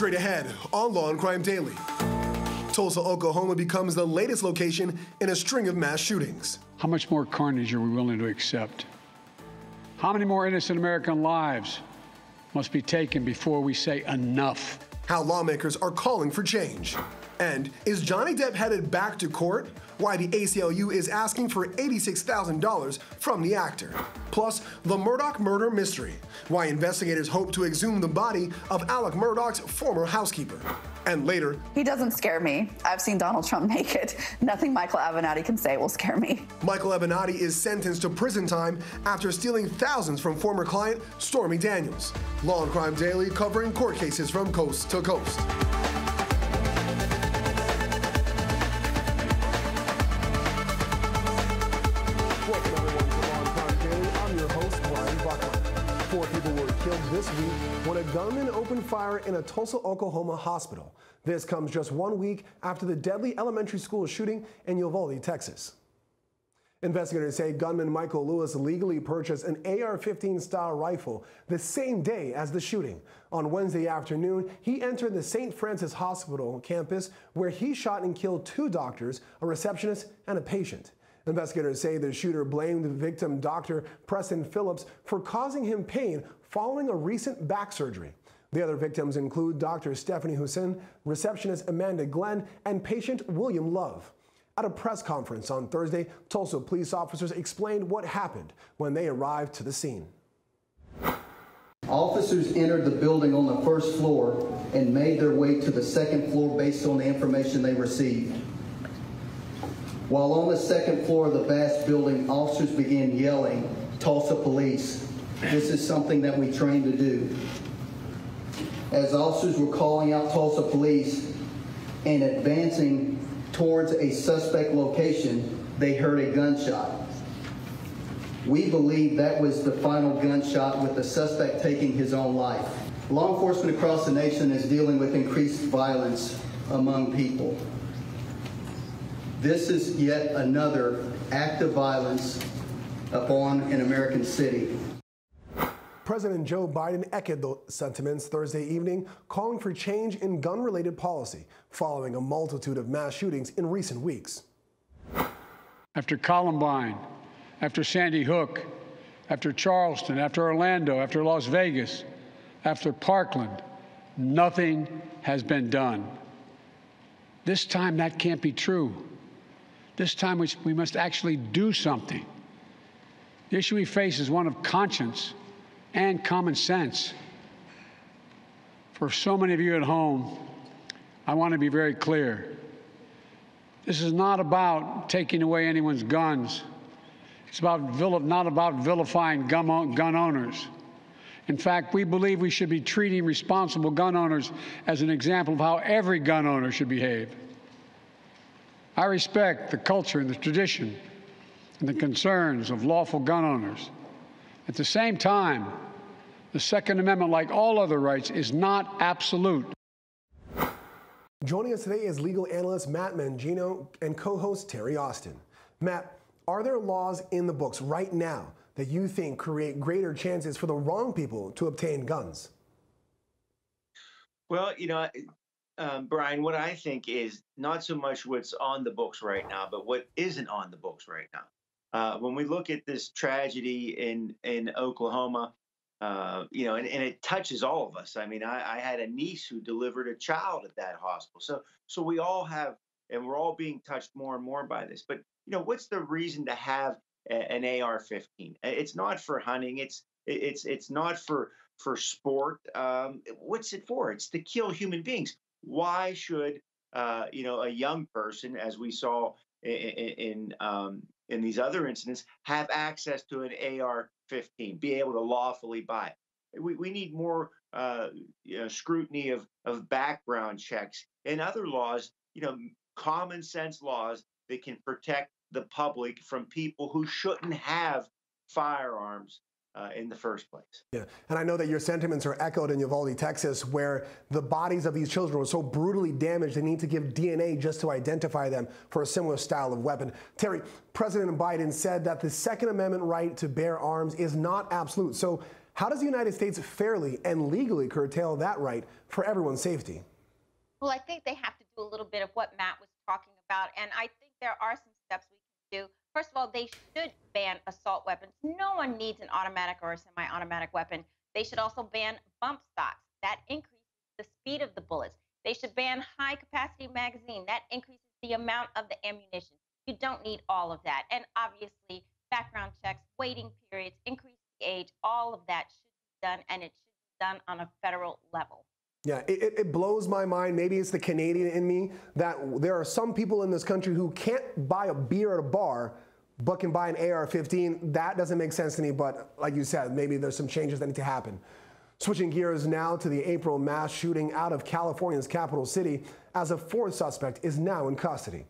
Straight ahead on Law and Crime Daily. Tulsa, Oklahoma becomes the latest location in a string of mass shootings. How much more carnage are we willing to accept? How many more innocent American lives must be taken before we say enough? How lawmakers are calling for change. And is Johnny Depp headed back to court? Why the ACLU is asking for $86,000 from the actor. Plus, the Murdaugh murder mystery. Why investigators hope to exhume the body of Alec Murdaugh's former housekeeper. And later, he doesn't scare me. I've seen Donald Trump naked. Nothing Michael Avenatti can say will scare me. Michael Avenatti is sentenced to prison time after stealing thousands from former client Stormy Daniels. Law and Crime Daily covering court cases from coast to coast. Fire in a Tulsa, Oklahoma hospital. This comes just one week after the deadly elementary school shooting in Uvalde, Texas. Investigators say gunman Michael Louis legally purchased an AR-15 style rifle the same day as the shooting. On Wednesday afternoon, he entered the St. Francis Hospital campus where he shot and killed two doctors, a receptionist, and a patient. Investigators say the shooter blamed the victim, Dr. Preston Phillips, for causing him pain following a recent back surgery. The other victims include Dr. Stephanie Husen, receptionist Amanda Glenn, and patient William Love. At a press conference on Thursday, Tulsa police officers explained what happened when they arrived to the scene. Officers entered the building on the first floor and made their way to the second floor based on the information they received. While on the second floor of the vast building, officers began yelling, Tulsa police, this is something that we train to do. As officers were calling out Tulsa police and advancing towards a suspect location, they heard a gunshot. We believe that was the final gunshot with the suspect taking his own life. Law enforcement across the nation is dealing with increased violence among people. This is yet another act of violence upon an American city. President Joe Biden echoed the sentiments Thursday evening, calling for change in gun related policy following a multitude of mass shootings in recent weeks. After Columbine, after Sandy Hook, after Charleston, after Orlando, after Las Vegas, after Parkland, nothing has been done. This time that can't be true. This time we must actually do something. The issue we face is one of conscience and common sense. For so many of you at home, I want to be very clear. This is not about taking away anyone's guns. It's about not about vilifying gun, gun owners. In fact, we believe we should be treating responsible gun owners as an example of how every gun owner should behave. I respect the culture and the tradition and the concerns of lawful gun owners. At the same time, the Second Amendment, like all other rights, is not absolute. Joining us today is legal analyst Matt Mangino and co host Terri Austin. Matt, are there laws in the books right now that you think create greater chances for the wrong people to obtain guns? Well, you know, um, Brian, what I think is not so much what's on the books right now, but what isn't on the books right now. Uh, when we look at this tragedy in in Oklahoma, uh, you know, and, and it touches all of us. I mean, I, I had a niece who delivered a child at that hospital, so so we all have, and we're all being touched more and more by this. But you know, what's the reason to have a, an AR-15? It's not for hunting. It's it's it's not for for sport. Um, what's it for? It's to kill human beings. Why should uh, you know a young person, as we saw in, in um, in these other incidents have access to an AR-15, be able to lawfully buy it. We, we need more uh, you know, scrutiny of, of background checks and other laws, you know, common sense laws that can protect the public from people who shouldn't have firearms uh, in the first place. Yeah, and I know that your sentiments are echoed in Uvalde, Texas, where the bodies of these children were so brutally damaged they need to give DNA just to identify them for a similar style of weapon. Terri, President Biden said that the Second Amendment right to bear arms is not absolute. So How does the United States fairly and legally curtail that right for everyone's safety? Well, I think they have to do a little bit of what Matt was talking about. And I think there are some steps we can do. First of all, they should ban assault weapons. No one needs an automatic or a semi automatic weapon. They should also ban bump stocks. That increases the speed of the bullets. They should ban high capacity magazine. That increases the amount of the ammunition. You don't need all of that. And obviously, background checks, waiting periods, increase the age, all of that should be done, and it should be done on a federal level. Yeah, it, it, blows my mind. Maybe it's the Canadian in me that there are some people in this country who can't buy a beer at a bar, but can buy an AR 15. That doesn't make sense to me, but like you said, maybe there's some changes that need to happen. Switching gears now to the April mass shooting out of California's capital city, as a fourth suspect is now in custody.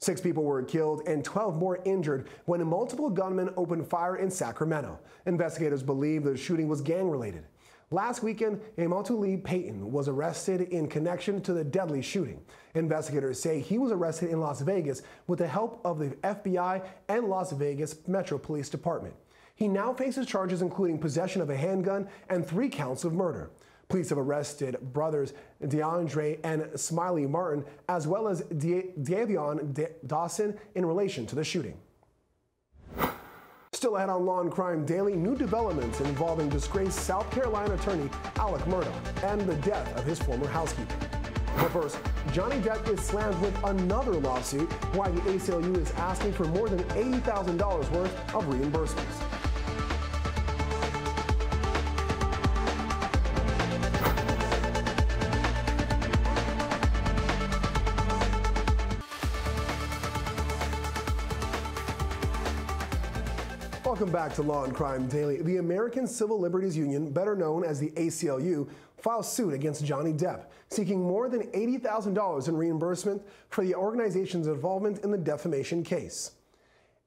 Six people were killed and 12 more injured when multiple gunmen opened fire in Sacramento. Investigators believe the shooting was gang related. Last weekend, Lee Payton was arrested in connection to the deadly shooting. Investigators say he was arrested in Las Vegas with the help of the FBI and Las Vegas Metro Police Department. He now faces charges including possession of a handgun and three counts of murder. Police have arrested brothers DeAndre and Smiley Martin, as well as Davion Dawson, in relation to the shooting. Still ahead on Law and Crime Daily, new developments involving disgraced South Carolina attorney Alec Murdaugh and the death of his former housekeeper. But first, Johnny Depp is slammed with another lawsuit why the ACLU is asking for more than $80,000 worth of reimbursements. Welcome back to Law and Crime Daily. The American Civil Liberties Union, better known as the ACLU, filed suit against Johnny Depp, seeking more than $80,000 in reimbursement for the organization's involvement in the defamation case.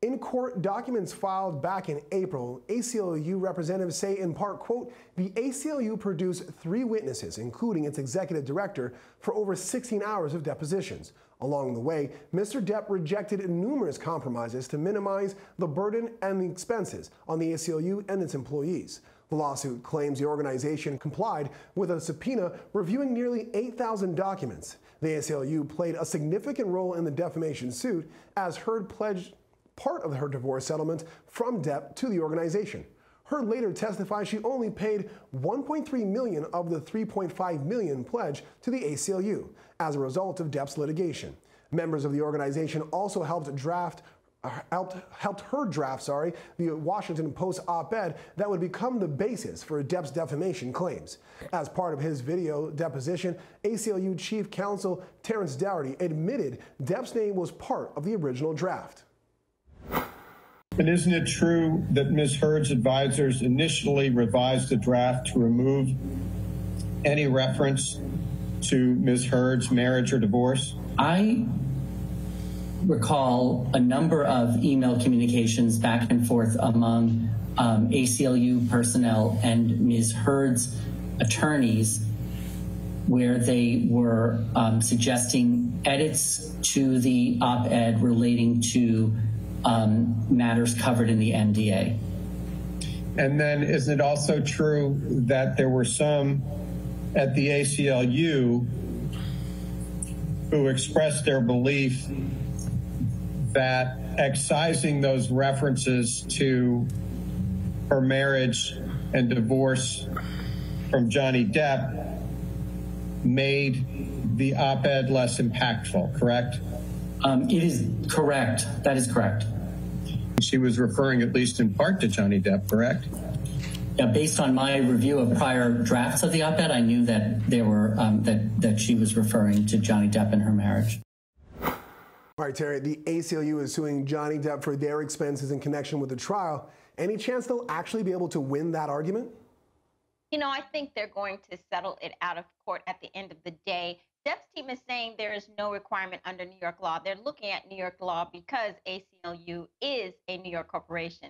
In court documents filed back in April, ACLU representatives say in part, quote, the ACLU produced three witnesses, including its executive director, for over 16 hours of depositions. Along the way, Mr. Depp rejected numerous compromises to minimize the burden and the expenses on the ACLU and its employees. The lawsuit claims the organization complied with a subpoena reviewing nearly 8,000 documents. The ACLU played a significant role in the defamation suit as Heard pledged part of her divorce settlement from Depp to the organization. Heard later testified she only paid 1.3 million of the 3.5 million pledge to the ACLU as a result of Depp's litigation. Members of the organization also helped draft uh, helped, helped her draft, sorry, the Washington Post op-ed that would become the basis for Depp's defamation claims. As part of his video deposition, ACLU Chief Counsel Terrence Dougherty admitted Depp's name was part of the original draft. And isn't it true that Ms. Heard's advisors initially revised the draft to remove any reference to Ms. Heard's marriage or divorce? I recall a number of email communications back and forth among um, ACLU personnel and Ms. Heard's attorneys where they were um, suggesting edits to the op ed relating to um, matters covered in the NDA. And then isn't it also true that there were some at the ACLU who expressed their belief that excising those references to her marriage and divorce from Johnny Depp made the op ed less impactful, correct? Um, it is correct. That is correct. She was referring, at least in part, to Johnny Depp, correct? Yeah, based on my review of prior drafts of the op-ed, I knew that there were um, that that she was referring to Johnny Depp and her marriage. All right, Terri. The ACLU is suing Johnny Depp for their expenses in connection with the trial. Any chance they'll actually be able to win that argument? You know, I think they're going to settle it out of court at the end of the day. Depp's team is saying there is no requirement under New York law. They're looking at New York law because ACLU is a New York corporation.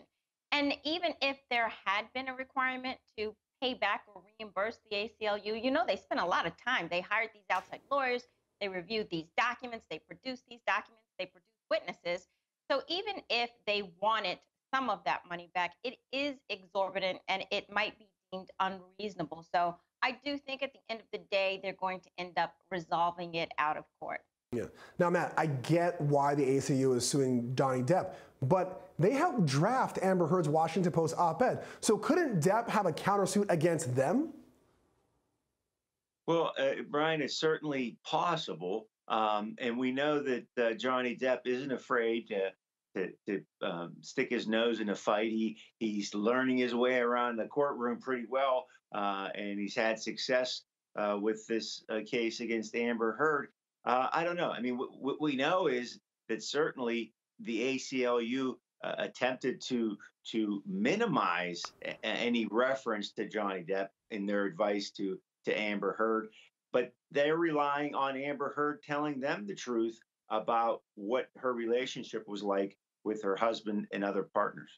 And even if there had been a requirement to pay back or reimburse the ACLU, you know, they spent a lot of time. They hired these outside lawyers, they reviewed these documents, they produced these documents, they produced witnesses. So even if they wanted some of that money back, it is exorbitant and it might be deemed unreasonable. So I do think at the end of the day, they're going to end up resolving it out of court. Yeah. Now, Matt, I get why the ACLU is suing Donnie Depp, but they helped draft Amber Heard's Washington Post op-ed. So couldn't Depp have a countersuit against them? Well, uh, Brian, it's certainly possible, um, and we know that uh, Johnny Depp isn't afraid to to, to um, stick his nose in a fight. He he's learning his way around the courtroom pretty well, and he's had success uh, with this uh, case against Amber Heard. Uh, I don't know. I mean, what we know is that certainly the ACLU uh, attempted to to minimize a- any reference to Johnny Depp in their advice to to Amber Heard, but they're relying on Amber Heard telling them the truth about what her relationship was like with her husband and other partners.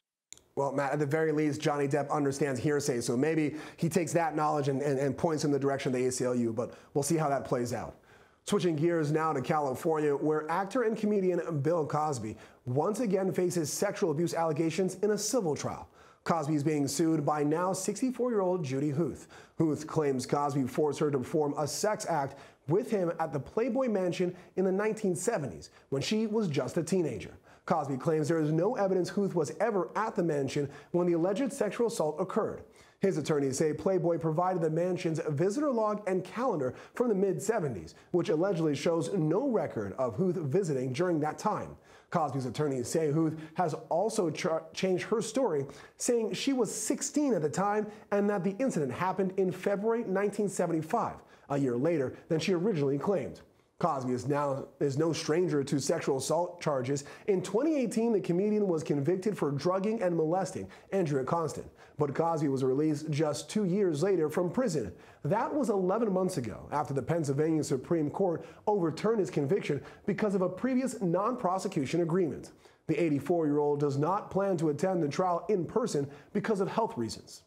Well, Matt, at the very least, Johnny Depp understands hearsay, so maybe he takes that knowledge and, and, and points in the direction of the ACLU, but we'll see how that plays out. Switching gears now to California, where actor and comedian Bill Cosby once again faces sexual abuse allegations in a civil trial. Cosby is being sued by now 64 year old Judy Huth. Huth claims Cosby forced her to perform a sex act with him at the Playboy Mansion in the 1970s when she was just a teenager. Cosby claims there is no evidence Huth was ever at the mansion when the alleged sexual assault occurred. His attorneys say Playboy provided the mansion's visitor log and calendar from the mid 70s, which allegedly shows no record of Huth visiting during that time. Cosby's attorneys say Huth has also changed her story, saying she was 16 at the time and that the incident happened in February 1975, a year later than she originally claimed. Cosby is now is no stranger to sexual assault charges. In 2018, the comedian was convicted for drugging and molesting Andrea Constand, but Cosby was released just two years later from prison. That was 11 months ago, after the Pennsylvania Supreme Court overturned his conviction because of a previous non-prosecution agreement. The 84-year-old does not plan to attend the trial in person because of health reasons.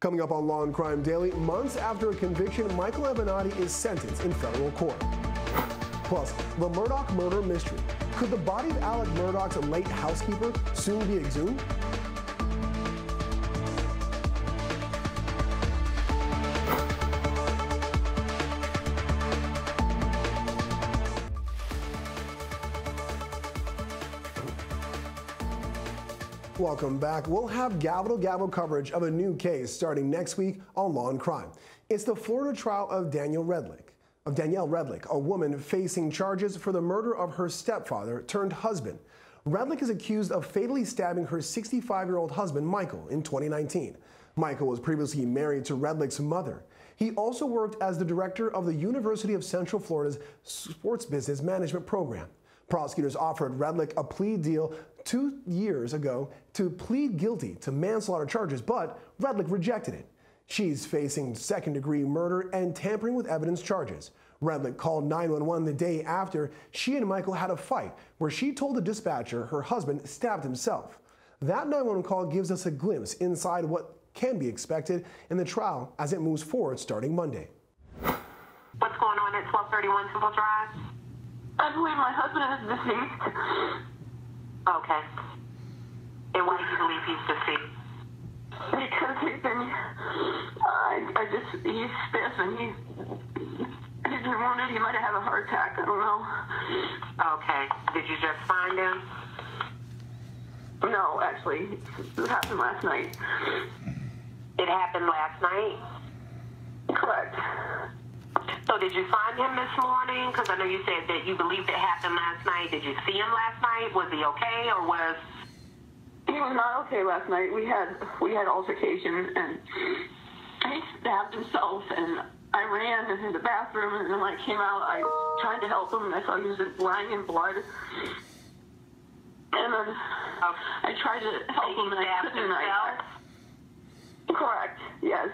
Coming up on Law and Crime Daily, months after a conviction, Michael Avenatti is sentenced in federal court. Plus, the Murdaugh murder mystery. Could the body of Alec Murdaugh's late housekeeper soon be exhumed? Welcome back. We'll have gavel to gavel coverage of a new case starting next week on Law and Crime. It's the Florida trial of Daniel Redlick, of Danielle Redlick, a woman facing charges for the murder of her stepfather turned husband. Redlick is accused of fatally stabbing her 65-year-old husband, Michael, in 2019. Michael was previously married to Redlick's mother. He also worked as the director of the University of Central Florida's Sports Business Management Program. Prosecutors offered Redlick a plea deal two years ago to plead guilty to manslaughter charges, but Redlick rejected it. She's facing second degree murder and tampering with evidence charges. Redlick called 911 the day after she and Michael had a fight where she told the dispatcher her husband stabbed himself. That 911 call gives us a glimpse inside what can be expected in the trial as it moves forward starting Monday. What's going on at 1231 Temple Drive? I believe my husband is deceased. Okay. And why do you believe he's deceased? Because he's been, I, I just, he's stiff and he's, he's been wounded. He might have had a heart attack. I don't know. Okay. Did you just find him? No, actually, it happened last night. It happened last night? Correct. So did you find him this morning? Because I know you said that you believed it happened last night. Did you see him last night? Was he okay or was? He was not okay last night. We had we had altercation and he stabbed himself and I ran into the bathroom and then when I came out I tried to help him and I saw he was lying in blood. And then. Oh. I tried to help him and I couldn't. Correct. Yes.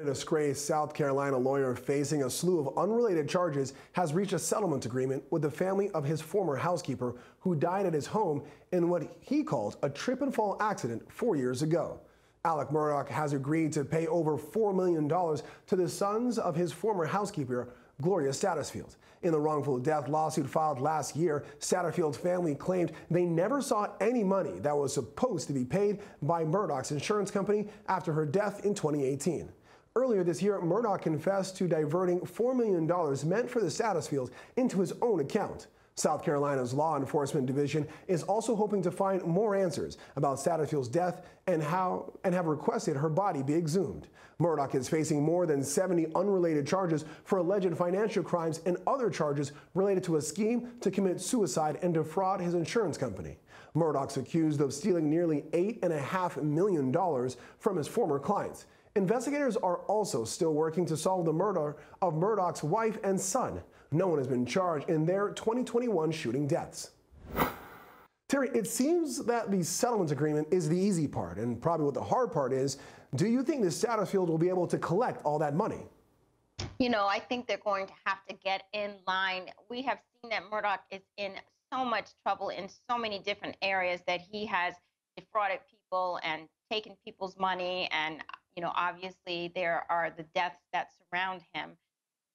A disgraced South Carolina lawyer facing a slew of unrelated charges has reached a settlement agreement with the family of his former housekeeper who died at his home in what he calls a trip and fall accident four years ago. Alec Murdaugh has agreed to pay over $4 million to the sons of his former housekeeper, Gloria Satterfield. In the wrongful death lawsuit filed last year, Satterfield's family claimed they never saw any money that was supposed to be paid by Murdaugh's insurance company after her death in 2018. Earlier this year, Murdaugh confessed to diverting $4 million meant for the Satterfields into his own account. South Carolina's Law Enforcement Division is also hoping to find more answers about Satterfield's death and how and have requested her body be exhumed. Murdaugh is facing more than 70 unrelated charges for alleged financial crimes and other charges related to a scheme to commit suicide and defraud his insurance company. Murdaugh's accused of stealing nearly $8.5 million from his former clients. Investigators are also still working to solve the murder of Murdaugh's wife and son. No one has been charged in their 2021 shooting deaths. Terri, it seems that the settlement agreement is the easy part, and probably what the hard part is. Do you think the Satterfield will be able to collect all that money? You know, I think they're going to have to get in line. We have seen that Murdaugh is in so much trouble in so many different areas that he has defrauded people and taken people's money. And, you know, obviously there are the deaths that surround him.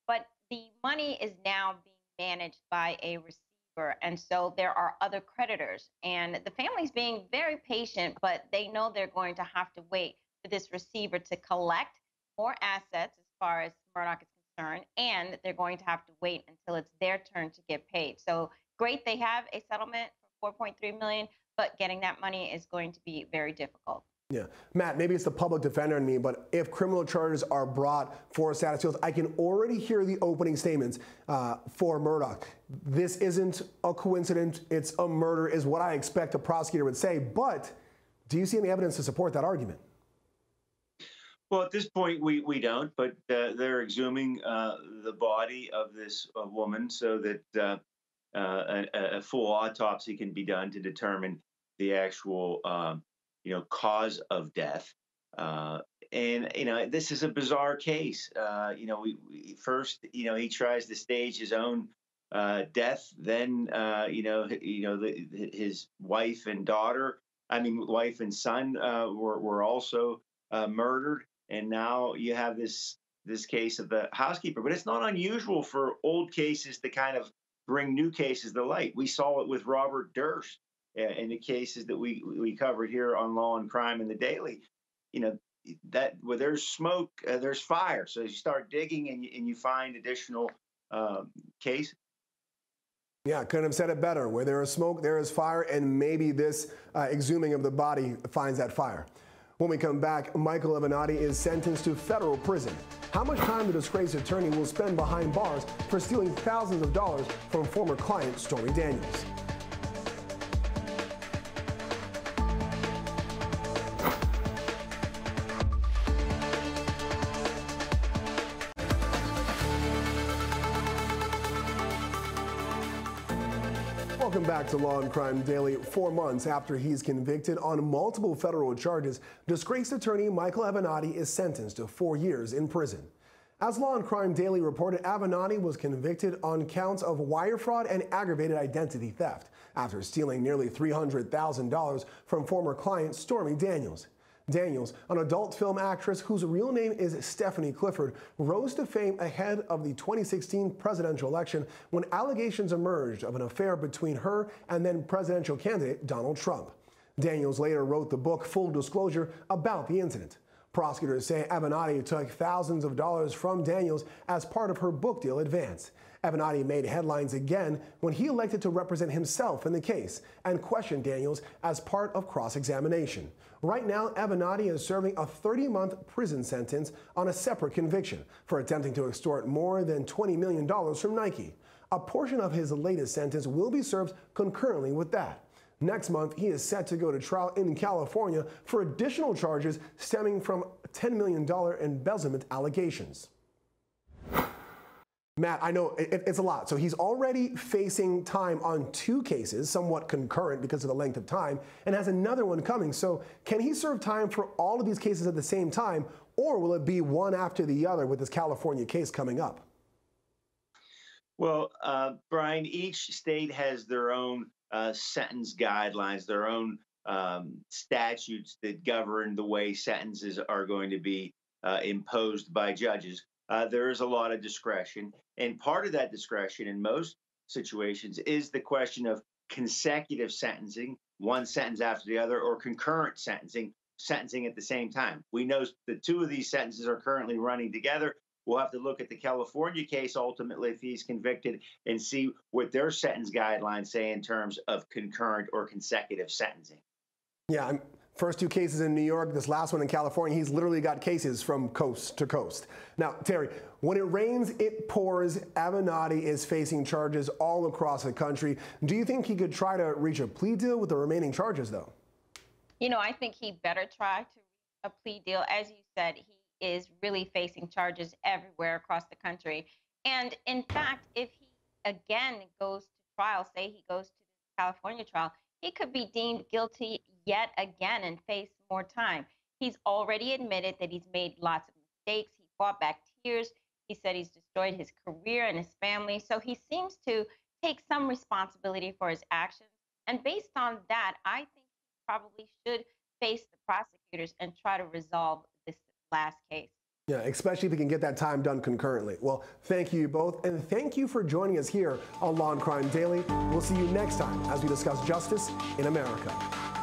But the money is now being managed by a receiver. And so there are other creditors. And the family's being very patient, but they know they're going to have to wait for this receiver to collect more assets as far as Murdaugh is concerned. And they're going to have to wait until it's their turn to get paid. So great, they have a settlement for 4.3 million, but getting that money is going to be very difficult. Yeah. Matt, maybe it's the public defender in me, but if criminal charges are brought for Satterfield, I can already hear the opening statements uh, for Murdaugh. This isn't a coincidence. It's a murder, is what I expect a prosecutor would say. But do you see any evidence to support that argument? Well, at this point, we, we don't, but uh, they're exhuming uh, the body of this uh, woman so that uh, uh, a, a, full autopsy can be done to determine the actual you know, cause of death. Uh, and you know, this is a bizarre case. Uh, you know, we, we, first, you know, he tries to stage his own uh, death. Then, uh, you know, you know, the, his wife and daughter, I mean, wife and son uh, were were also uh, murdered. And now you have this this case of the housekeeper. But it's not unusual for old cases to kind of bring new cases to light. We saw it with Robert Durst in the cases that we we covered here on Law and Crime in the Daily, you know that where there's smoke, uh, there's fire. So you start digging and you, and you find additional um. Yeah, couldn't have said it better. Where there is smoke, there is fire, and maybe this uh, exhuming of the body finds that fire. When we come back, Michael Avenatti is sentenced to federal prison. How much time the disgraced attorney will spend behind bars for stealing thousands of dollars from former client Stormy Daniels. Back to Law and Crime Daily. Four months after he's convicted on multiple federal charges, disgraced attorney Michael Avenatti is sentenced to four years in prison. As Law and Crime Daily reported, Avenatti was convicted on counts of wire fraud and aggravated identity theft after stealing nearly $300,000 from former client Stormy Daniels. Daniels, an adult film actress whose real name is Stephanie Clifford, rose to fame ahead of the 2016 presidential election when allegations emerged of an affair between her and then presidential candidate Donald Trump. Daniels later wrote the book Full Disclosure about the incident. Prosecutors say Avenatti took thousands of dollars from Daniels as part of her book deal advance. Avenatti made headlines again when he elected to represent himself in the case and questioned Daniels as part of cross examination. Right now, Avenatti is serving a 30 month prison sentence on a separate conviction for attempting to extort more than $20 million from Nike. A portion of his latest sentence will be served concurrently with that. Next month, he is set to go to trial in California for additional charges stemming from $10 million embezzlement allegations. Matt, I know it, it's a lot. So he's already facing time on two cases, somewhat concurrent because of the length of time, and has another one coming. So can he serve time for all of these cases at the same time, or will it be one after the other with this California case coming up? Well, uh, Brian, each state has their own uh, sentence guidelines, their own um, statutes that govern the way sentences are going to be uh, imposed by judges. Uh, there is a lot of discretion. And part of that discretion in most situations is the question of consecutive sentencing, one sentence after the other, or concurrent sentencing, sentencing at the same time. We know the two of these sentences are currently running together. We'll have to look at the California case ultimately if he's convicted and see what their sentence guidelines say in terms of concurrent or consecutive sentencing. Yeah, First two cases in New York, this last one in California, he's literally got cases from coast to coast. Now, Terri, when it rains, it pours. Avenatti is facing charges all across the country. Do you think he could try to reach a plea deal with the remaining charges, though? You know, I think he better try to reach a plea deal. As you said, he is really facing charges everywhere across the country. And in fact, if he again goes to trial, say he goes to the California trial, he could be deemed guilty yet again and face more time. He's already admitted that he's made lots of mistakes. He fought back tears. He said he's destroyed his career and his family. So he seems to take some responsibility for his actions. And based on that, I think he probably should face the prosecutors and try to resolve this last case. Yeah, especially if we can get that time done concurrently. Well, thank you both, and thank you for joining us here on Law and Crime Daily. We'll see you next time as we discuss justice in America.